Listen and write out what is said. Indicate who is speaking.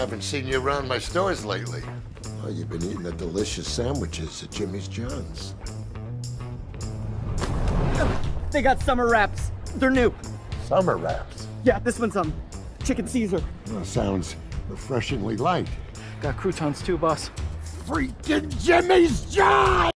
Speaker 1: Haven't seen you around my stores lately.
Speaker 2: Well, you've been eating the delicious sandwiches at Jimmy's John's.
Speaker 3: They got summer wraps. They're new.
Speaker 2: Summer wraps.
Speaker 3: Yeah, this one's um chicken Caesar.
Speaker 2: Well, sounds refreshingly light.
Speaker 3: Got croutons too, boss.
Speaker 2: Freaking Jimmy's John!